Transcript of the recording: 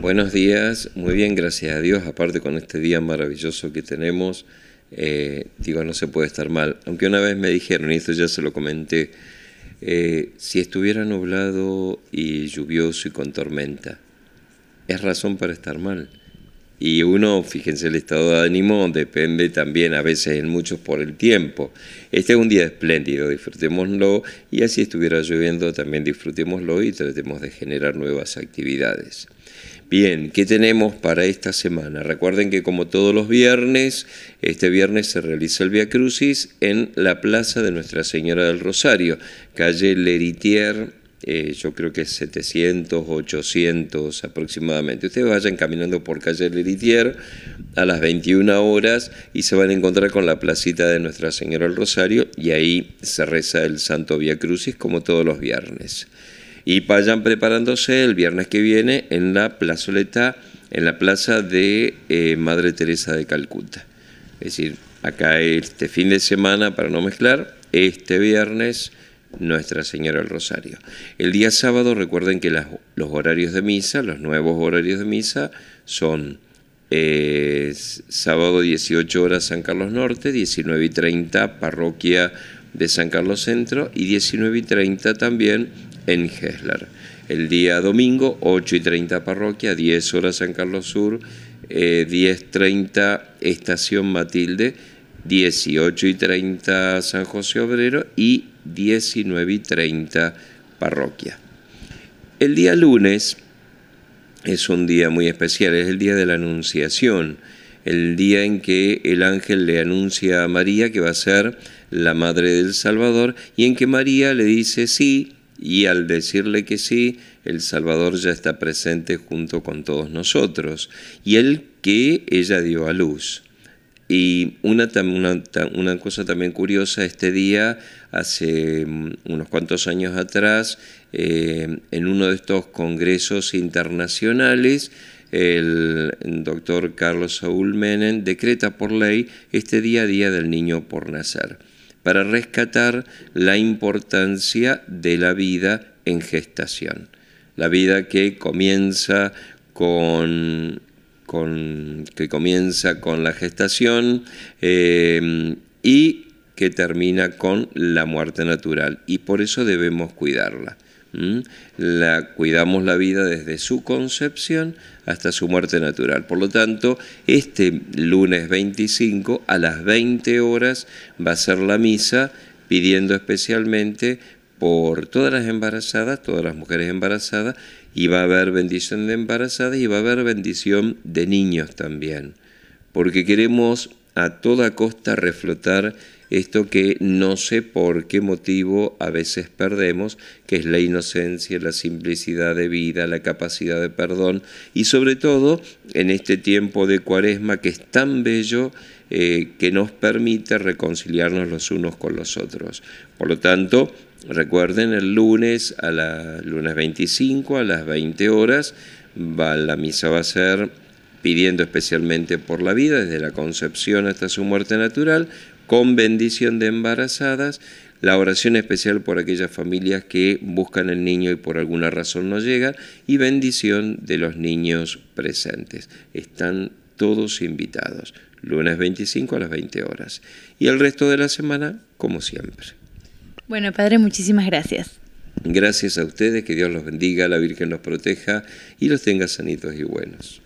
Buenos días, muy bien, gracias a Dios. Aparte con este día maravilloso que tenemos, eh, digo, no se puede estar mal. Aunque una vez me dijeron, y esto ya se lo comenté, eh, si estuviera nublado y lluvioso y con tormenta, es razón para estar mal. Y uno, fíjense, el estado de ánimo depende también a veces en muchos por el tiempo. Este es un día espléndido, disfrutémoslo y así estuviera lloviendo también disfrutémoslo y tratemos de generar nuevas actividades. Bien, ¿qué tenemos para esta semana? Recuerden que como todos los viernes, este viernes se realiza el Via Crucis en la Plaza de Nuestra Señora del Rosario, calle Leritier, eh, yo creo que es 700, 800 aproximadamente. Ustedes vayan caminando por calle Leritier a las 21 horas y se van a encontrar con la placita de Nuestra Señora del Rosario y ahí se reza el Santo Via Crucis como todos los viernes y vayan preparándose el viernes que viene en la plazoleta, en la plaza de eh, Madre Teresa de Calcuta. Es decir, acá este fin de semana, para no mezclar, este viernes Nuestra Señora del Rosario. El día sábado recuerden que los horarios de misa, los nuevos horarios de misa, son eh, sábado 18 horas San Carlos Norte, 19 y 30 parroquia de San Carlos Centro y 19 y 30 también en Hesler. El día domingo, 8 y 30 parroquia, 10 horas San Carlos Sur, eh, 10.30 Estación Matilde, 18 y 30 San José Obrero y 19 y 30 parroquia. El día lunes es un día muy especial, es el día de la Anunciación, el día en que el ángel le anuncia a María que va a ser la Madre del Salvador y en que María le dice sí, y al decirle que sí, el Salvador ya está presente junto con todos nosotros, y el que ella dio a luz. Y una, cosa también curiosa, este día, hace mm, unos cuantos años atrás, eh, en uno de estos congresos internacionales, el doctor Carlos Saúl Menem decreta por ley este día, Día del Niño por Nacer para rescatar la importancia de la vida en gestación. La vida que comienza con, que comienza con la gestación eh, y que termina con la muerte natural. Y por eso debemos cuidarla. La, cuidamos la vida desde su concepción hasta su muerte natural. Por lo tanto, este lunes 25 a las 20 horas va a ser la misa pidiendo especialmente por todas las embarazadas, todas las mujeres embarazadas, y va a haber bendición de embarazadas y va a haber bendición de niños también, porque queremos a toda costa reflotar esto que no sé por qué motivo a veces perdemos, que es la inocencia, la simplicidad de vida, la capacidad de perdón y sobre todo en este tiempo de cuaresma que es tan bello eh, que nos permite reconciliarnos los unos con los otros. Por lo tanto, recuerden el lunes a la lunes 25 a las 20 horas va, la misa va a ser pidiendo especialmente por la vida, desde la concepción hasta su muerte natural, con bendición de embarazadas, la oración especial por aquellas familias que buscan el niño y por alguna razón no llega, y bendición de los niños presentes. Están todos invitados, lunes 25 a las 20 horas. Y el resto de la semana, como siempre. Bueno, Padre, muchísimas gracias. Gracias a ustedes, que Dios los bendiga, la Virgen los proteja y los tenga sanitos y buenos.